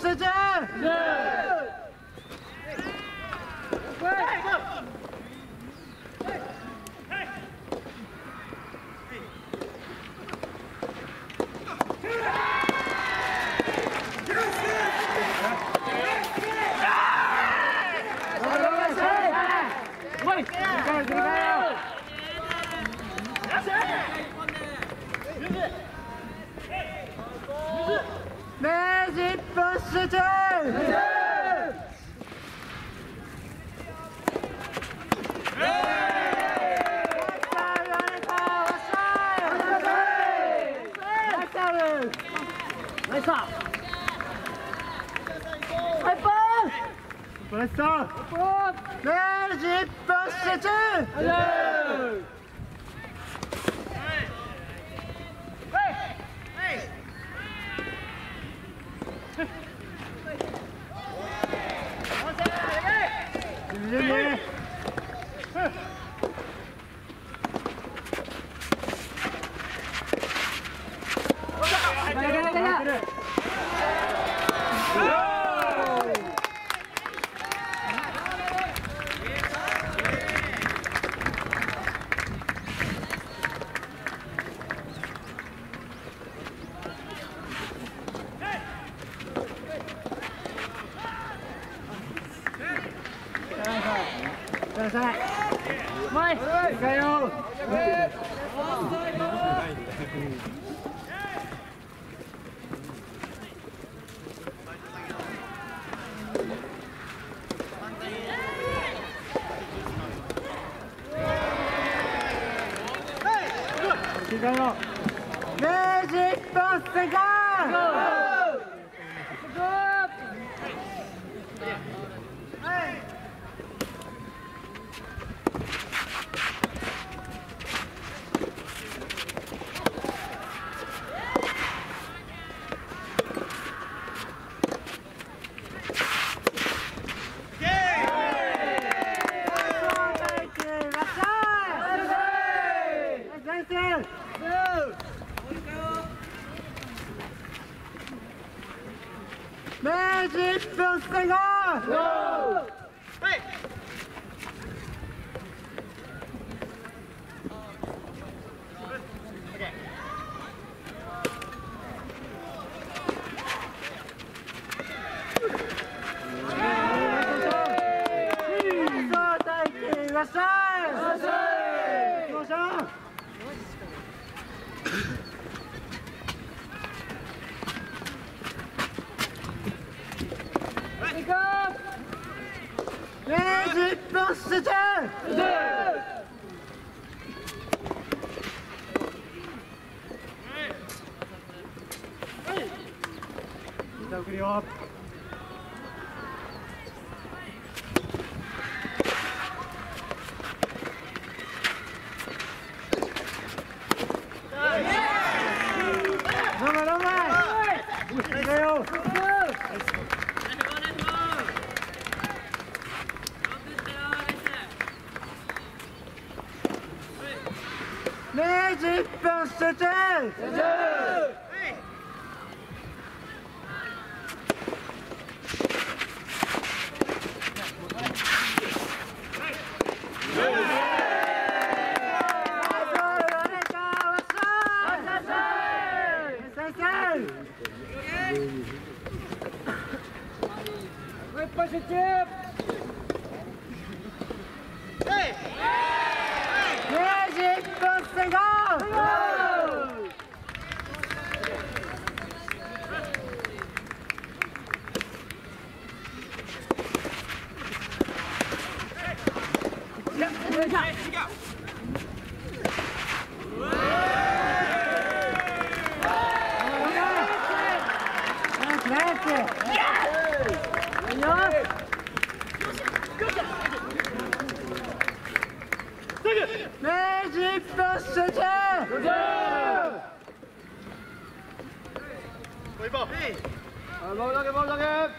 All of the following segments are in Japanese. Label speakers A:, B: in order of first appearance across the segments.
A: seja! 阿珍阿珍 Ganhou! Magic will sing! No! Hey! Let's! sitt plass til! Takk for Magic Position!
B: Bollage, bollage!
A: Stop!
B: さあ、ナイス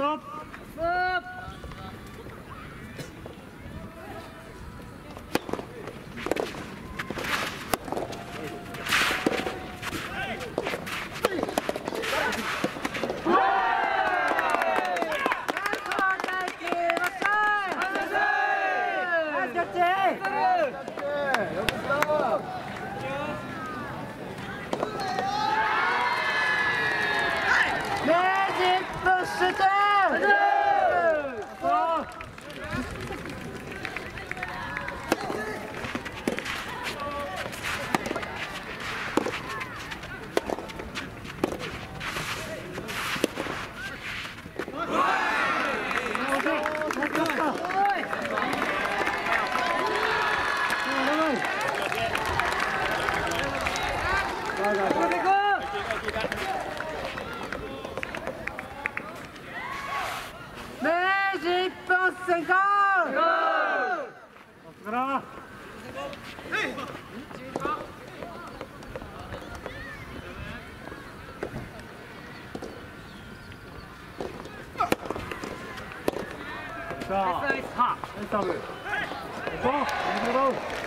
B: ト时间。儿子。こ、右ドロー。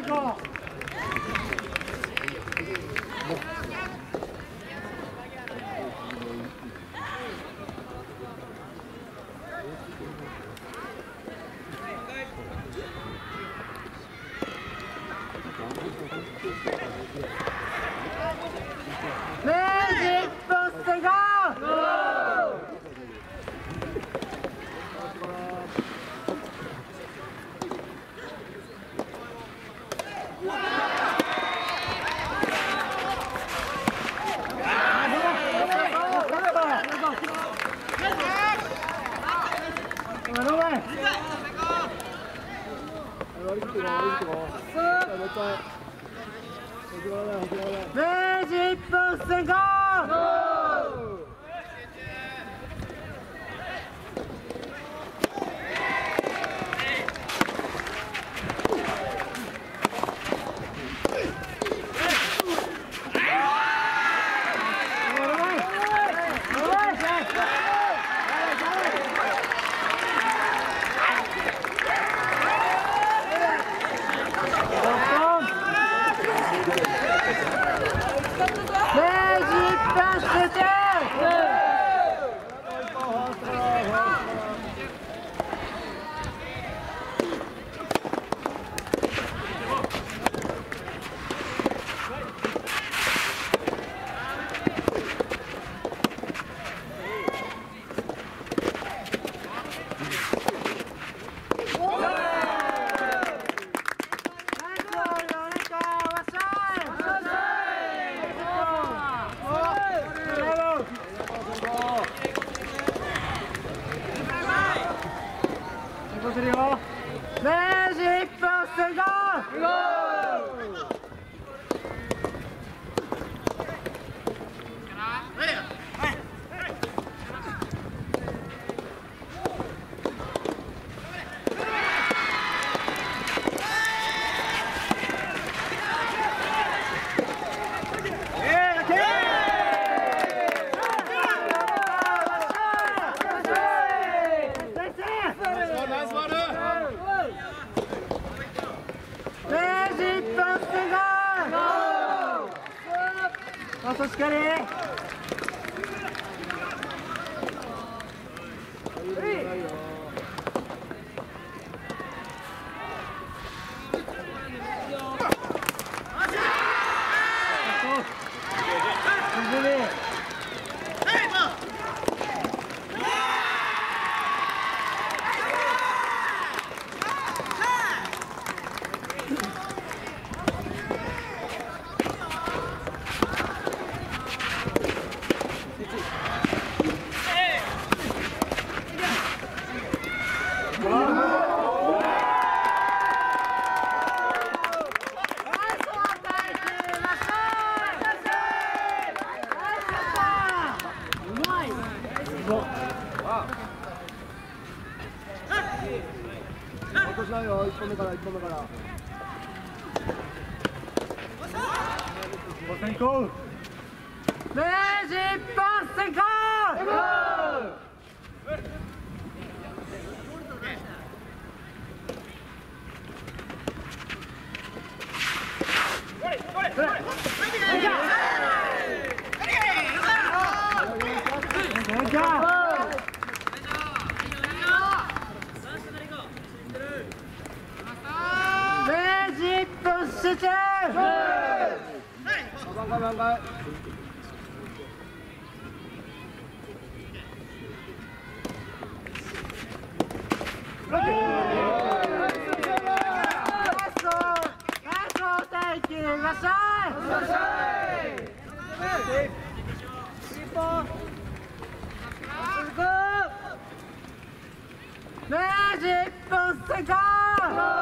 B: 行こう。明治一分先行健身健身来ないよ、1本目から、1本目から。先行レジ一本先行頑張れ頑張れ。
A: Magic
B: Booster Go!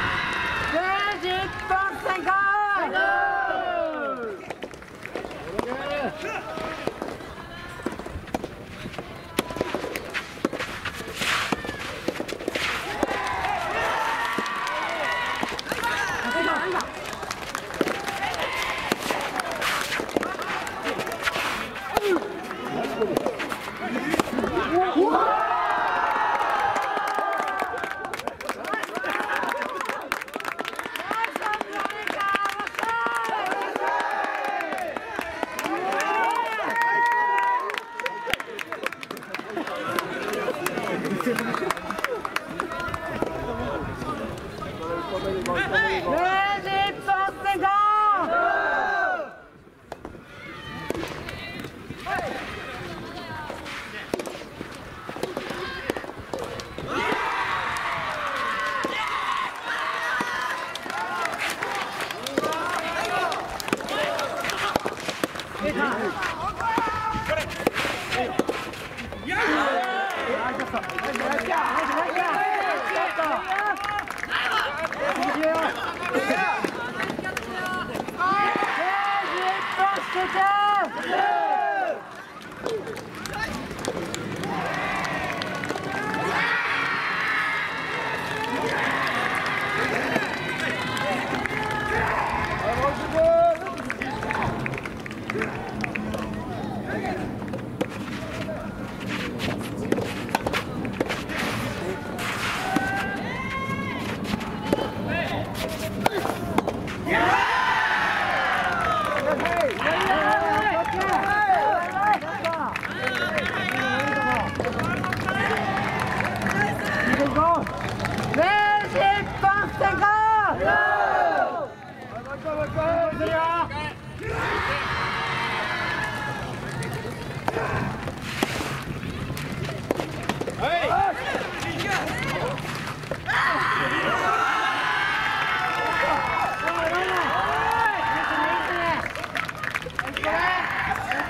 B: Yeah!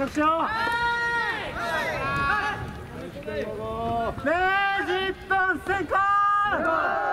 B: 学長レジッ
C: ト成功